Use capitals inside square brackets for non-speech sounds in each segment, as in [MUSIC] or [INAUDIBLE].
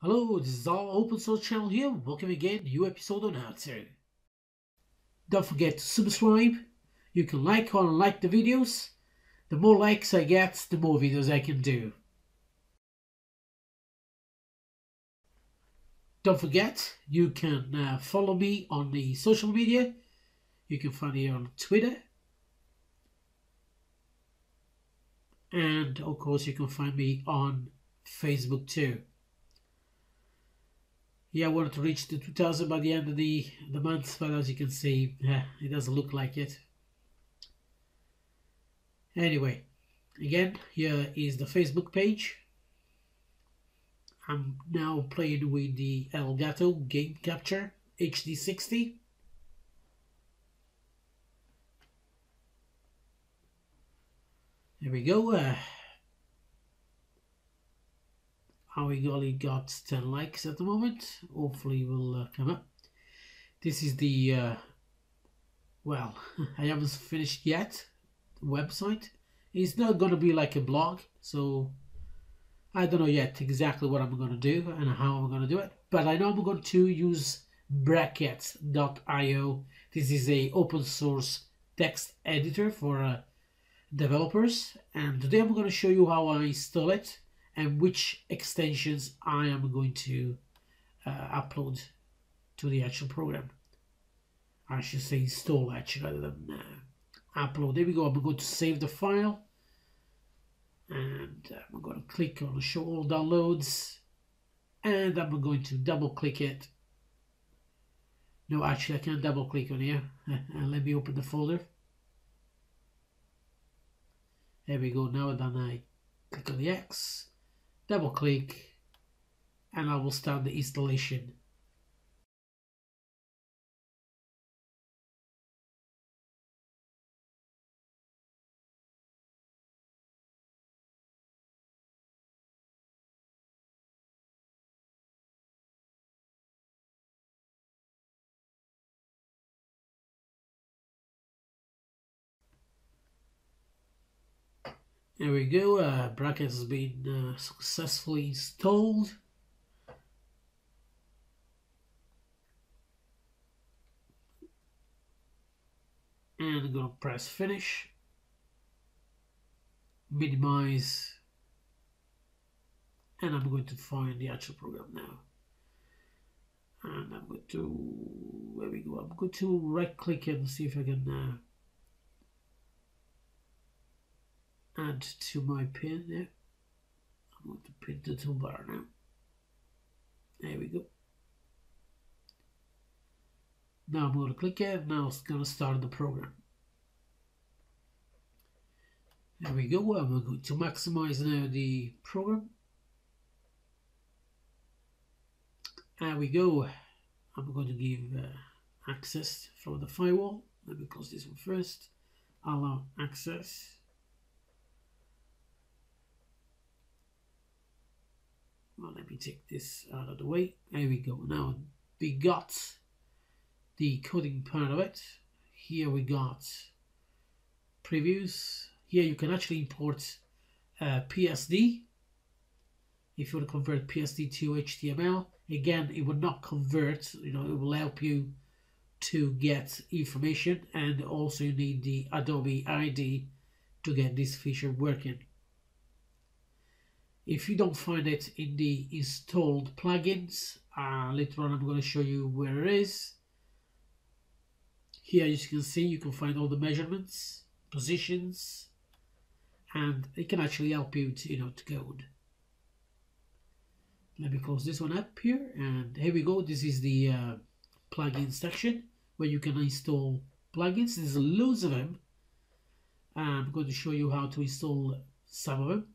Hello, this is our open source channel here. Welcome again, new episode on how to. Don't forget to subscribe. You can like or unlike the videos. The more likes I get, the more videos I can do. Don't forget, you can uh, follow me on the social media. You can find me on Twitter. And of course, you can find me on Facebook too yeah, I wanted to reach the 2000 by the end of the, the month, but as you can see, yeah, it doesn't look like it. Anyway, again, here is the Facebook page. I'm now playing with the Elgato Game Capture HD60. There we go. Uh, we only got 10 likes at the moment. Hopefully we'll uh, come up. This is the, uh, well, [LAUGHS] I haven't finished yet, website. It's not going to be like a blog, so I don't know yet exactly what I'm going to do and how I'm going to do it. But I know I'm going to use brackets.io. This is a open source text editor for uh, developers. And today I'm going to show you how I install it and which extensions I am going to uh, upload to the actual program. I should say install actually rather than uh, upload. There we go. I'm going to save the file and I'm going to click on show all downloads and I'm going to double click it. No, actually I can't double click on here. [LAUGHS] let me open the folder. There we go. Now then I click on the X double click and I will start the installation. There we go, uh, bracket has been uh, successfully installed. And I'm gonna press finish, minimize, and I'm going to find the actual program now. And I'm going to, there we go, I'm going to right click and see if I can uh, add to my pin there. I'm going to pin the toolbar now. There we go. Now I'm going to click it. Now it's going to start the program. There we go. I'm going to maximize now the program. There we go. I'm going to give uh, access from the firewall. Let me close this one first. Allow access. Well, let me take this out of the way. There we go. Now we got the coding part of it. Here we got previews. Here you can actually import uh, PSD. If you want to convert PSD to HTML, again, it will not convert. You know, it will help you to get information, and also you need the Adobe ID to get this feature working. If you don't find it in the installed plugins, uh, later on I'm going to show you where it is. Here as you can see you can find all the measurements, positions, and it can actually help you to, you know, to code. Let me close this one up here and here we go. This is the uh, plugin section where you can install plugins. There's loads of them. I'm going to show you how to install some of them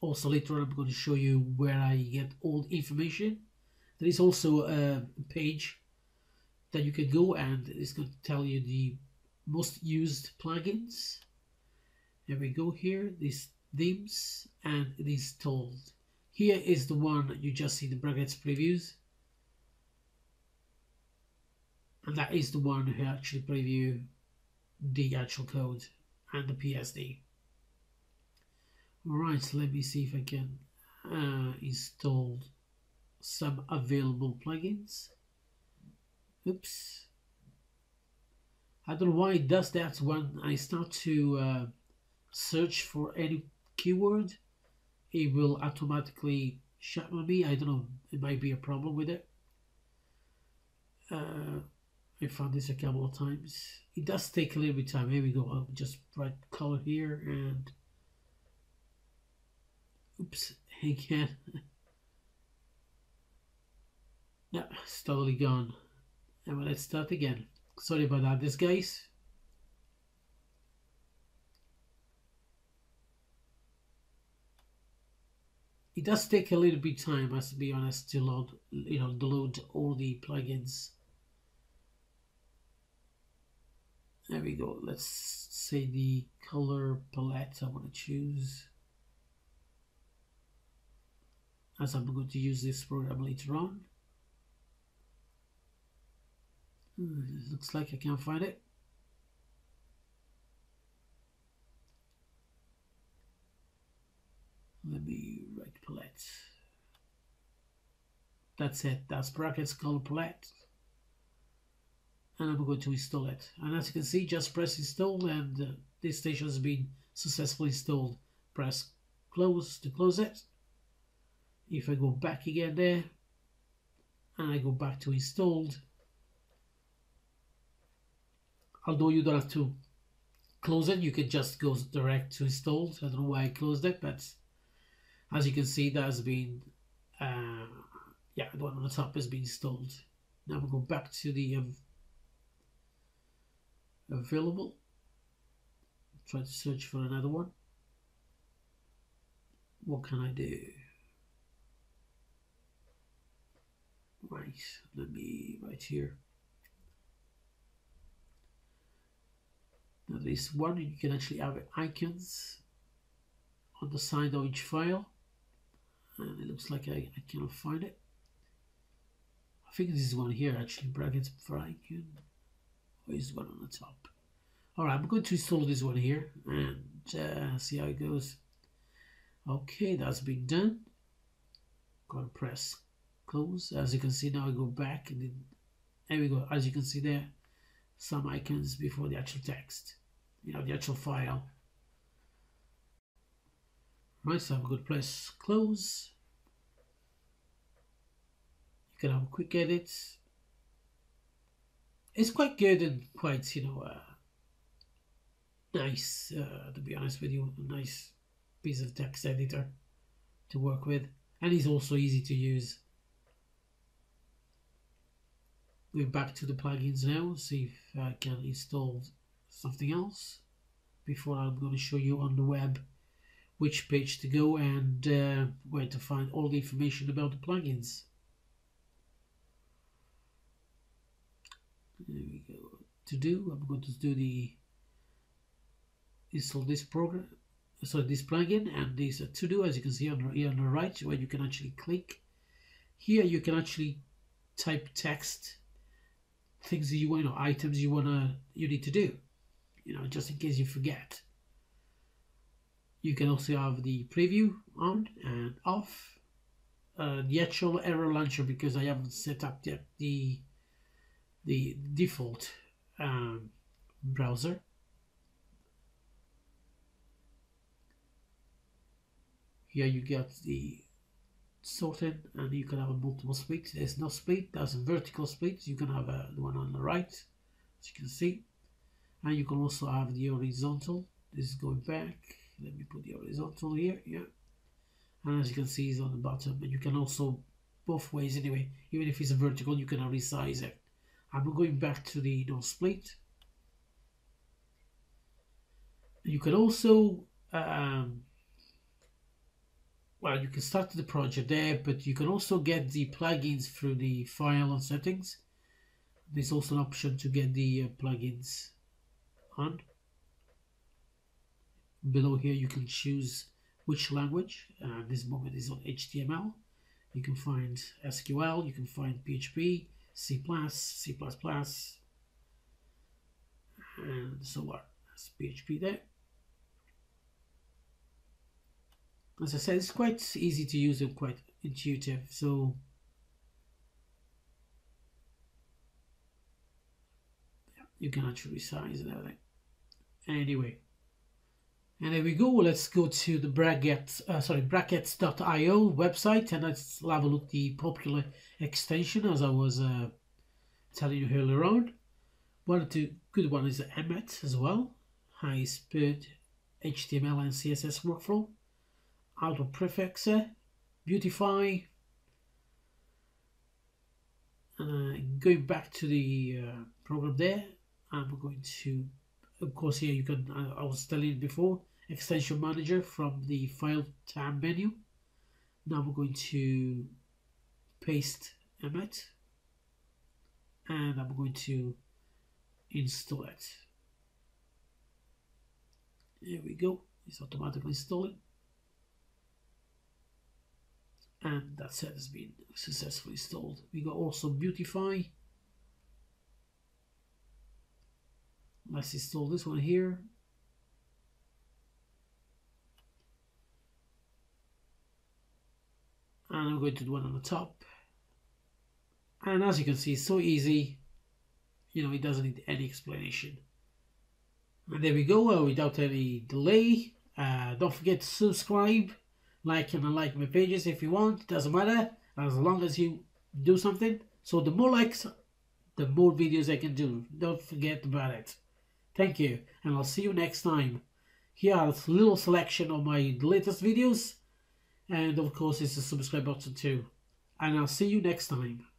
also later on I'm going to show you where I get all the information. There is also a page that you can go and it's going to tell you the most used plugins. There we go here, these themes and it is told. Here is the one you just see the brackets previews. And that is the one who actually preview the actual code and the PSD. Alright, so let me see if I can uh, installed some available plugins. Oops. I don't know why it does that when I start to uh, search for any keyword. It will automatically shut on me. I don't know. It might be a problem with it. Uh, I found this a couple of times. It does take a little bit of time. Here we go. I'll just write color here and oops again. yeah, it's totally gone. And let's start again. Sorry about that, this guys. It does take a little bit time, I to be honest, to load, you know, load all the plugins. There we go. Let's say the color palette I want to choose. As I'm going to use this program later on. Hmm, looks like I can't find it. Let me write palette. That's it. That's brackets color palette. And I'm going to install it. And as you can see, just press install and uh, this station has been successfully installed. Press close to close it. If I go back again there and I go back to installed, although you don't have to close it. You can just go direct to installed. I don't know why I closed it but as you can see that has been uh, yeah the one on the top has been installed. Now we'll go back to the um, available. Try to search for another one. What can I do right let me right here Now this one you can actually have icons on the side of each file and it looks like I, I cannot find it. I think this is one here actually brackets for icon or is one on the top. Alright, I'm going to install this one here and uh, see how it goes. Okay, that's been done. Gonna press close. As you can see now I go back and then there we go. As you can see there, some icons before the actual text, you know, the actual file. Right, so I'm going to press close. You can have a quick edit. It's quite good and quite, you know, uh, nice, uh, to be honest with you, a nice piece of text editor to work with. And it's also easy to use. We're back to the plugins now, see if I can install something else before I'm going to show you on the web which page to go and uh, where to find all the information about the plugins. There we go. To do, I'm going to do the install this program, so this plugin, and this to do, as you can see on the, here on the right, where you can actually click. Here you can actually type text things that you want, you know, items you wanna you need to do, you know, just in case you forget. You can also have the preview on and off. Uh, the actual error launcher because I haven't set up yet the the default um, browser. Here you get the sorted and you can have a multiple split. There's no split, there's a vertical split. You can have a, the one on the right, as you can see. And you can also have the horizontal. This is going back. Let me put the horizontal here, yeah. And as you can see, it's on the bottom. And you can also, both ways anyway, even if it's a vertical, you can resize it. I'm going back to the no split. You can also um, well, you can start the project there, but you can also get the plugins through the file and settings. There's also an option to get the uh, plugins on. Below here you can choose which language. Uh, this moment is on HTML. You can find SQL, you can find PHP, C++, C++, and so on. That's PHP there. As I said, it's quite easy to use and quite intuitive. So you can actually resize and everything. Anyway, and there we go. Let's go to the bracket, uh, sorry, brackets.io website and let's have a look at the popular extension as I was uh, telling you earlier on. One of the good one is Emmet as well. High speed HTML and CSS workflow. Auto prefixer, Beautify. and uh, going back to the uh, program there, I'm going to, of course, here you can, I, I was telling you before, extension manager from the file tab menu. Now we're going to paste Emmet and I'm going to install it. There we go, it's automatically installing. And that's it, has been successfully installed. We got also Beautify Let's install this one here. And I'm going to do one on the top. And as you can see, it's so easy. You know, it doesn't need any explanation. And there we go, uh, without any delay. Uh, don't forget to subscribe, like and unlike my pages if you want. Doesn't matter, as long as you do something. So the more likes, the more videos I can do. Don't forget about it. Thank you, and I'll see you next time. Here are a little selection of my latest videos, and of course it's a subscribe button too. And I'll see you next time.